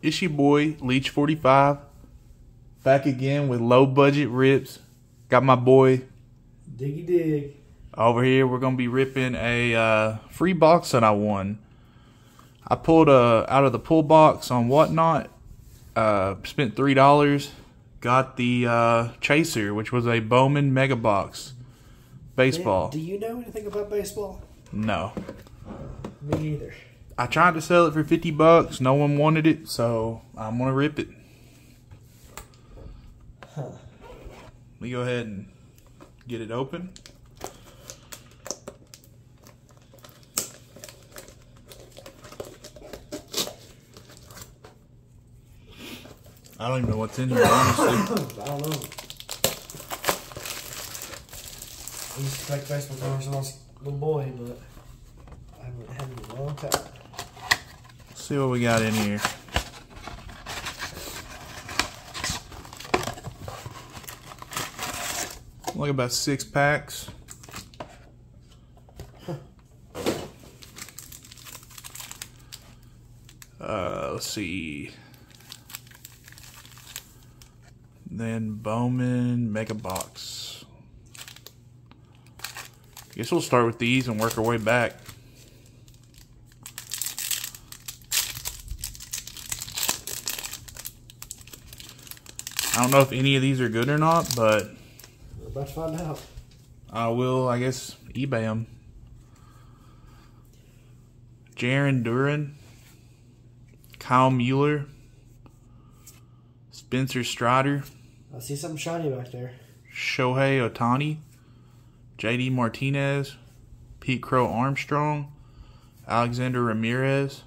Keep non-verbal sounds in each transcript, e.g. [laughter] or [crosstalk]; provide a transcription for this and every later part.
It's your boy, Leech 45. Back again with low budget rips. Got my boy Diggy dig. over here. We're going to be ripping a uh, free box that I won. I pulled uh, out of the pull box on Whatnot. Uh, spent $3. Got the uh, Chaser, which was a Bowman Mega Box. Baseball. Do you know anything about baseball? No. Me either. I tried to sell it for 50 bucks. No one wanted it, so I'm going to rip it. Huh. Let me go ahead and get it open. I don't even know what's in here, honestly. [coughs] I don't know. I used to collect baseball cards when I was a little boy, but I haven't had them in a long time. See what we got in here. Like about six packs. Uh, let's see. Then Bowman Mega Box. Guess we'll start with these and work our way back. I don't know if any of these are good or not, but We're about to find out. I will, I guess, eBay them. Jarren Duran, Kyle Muller, Spencer Strider, I see something shiny back there. Shohei Ohtani, JD Martinez, Pete Crow Armstrong, Alexander Ramirez,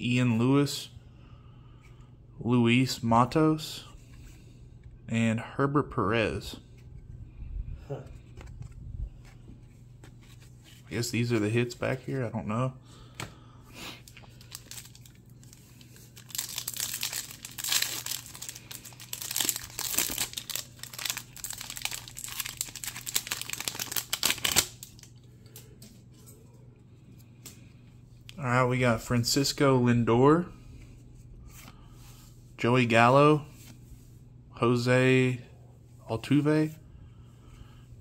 Ian Lewis, Luis Matos, and Hedbert Perez. Huh. I guess these are the hits back here. I don't know. All right, we got Francisco Lindor, Joey Gallo, Jose Altuve,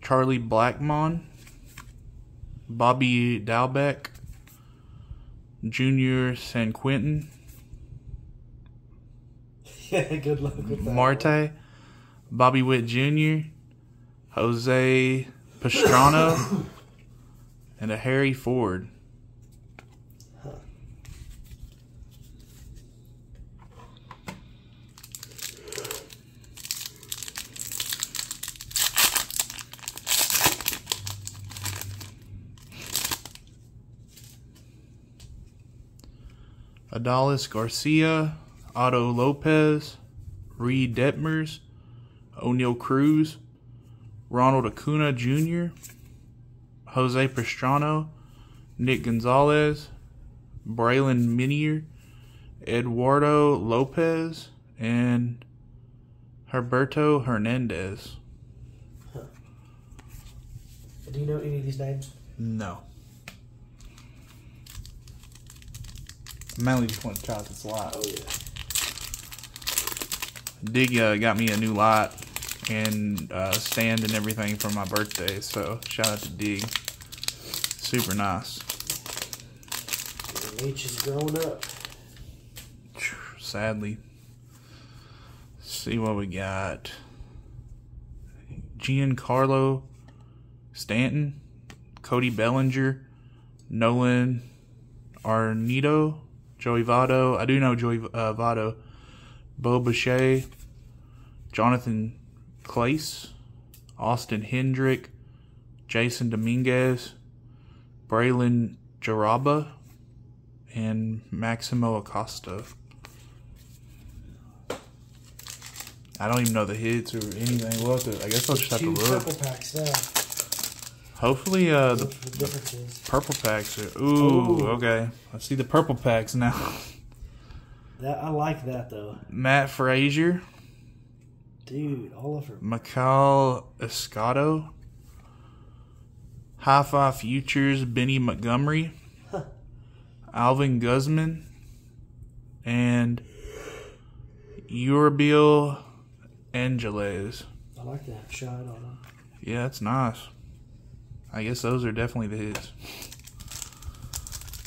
Charlie Blackmon, Bobby Dalbec, Junior Sanquintin, [laughs] Yeah, good luck with that. Marte, Bobby Witt Jr., Jose Pastrano, [coughs] and a Harry Ford. Adolis Garcia, Otto Lopez, Reid Detmers, Oneil Cruz, Ronald Acuna Jr., Jose Pastrano, Nick Gonzalez, Braylon Minier, Eduardo Lopez, and Heriberto Hernandez. Do you know any of these names? No. Mainly just want to try this light. Oh yeah. Dig uh, got me a new light and uh, stand and everything for my birthday, so shout out to Dig. Super nice. Leech is growing up. Sadly. see what we got. Giancarlo Stanton, Cody Bellinger, Nolan Arenado, Joey Votto. I do know Joey uh, Votto. Bo Bichette, Jonathan Clase, Austin Hendrick, Jasson Dominguez, Braylon Jaraba, and Maximo Acosta. I don't even know the hits or anything. We'll to, I guess I'll just have to look. packs. Hopefully, uh, the the purple packs are. Ooh, Ooh. okay. I see the purple packs now. That I like that though, Matt Fraizer, dude. Oliver. Mikhail Escato, High Five Futures, Benny Montgomery, Alvin Guzman, and Uribiel Angeles. I like that shine on them. Yeah, that's nice. I guess those are definitely the hits.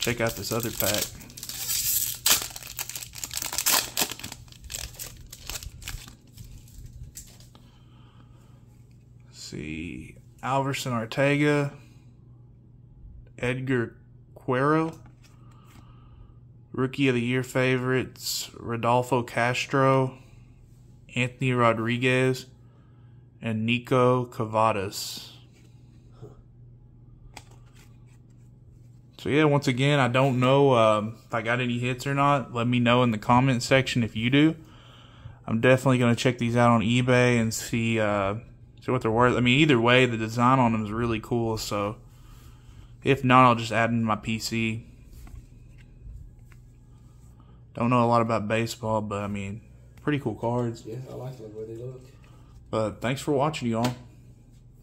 Check out this other pack. See, Alverson Ortega, Edgar Quero, Rookie of the Year favorites, Rodolfo Castro, Anthony Rodriguez, and Niko Kavadas. So yeah, once again, I don't know um, if I got any hits or not. Let me know in the comment section if you do. I'm definitely gonna check these out on eBay and see uh, see what they're worth. I mean, either way, the design on them is really cool. So if not, I'll just add them to my PC. Don't know a lot about baseball, but I mean, pretty cool cards. Yeah, I like the way they look. But thanks for watching, y'all.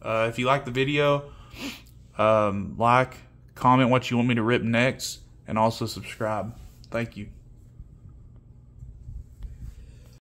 Uh, if you like the video, um, like, comment what you want me to rip next, and also subscribe. Thank you.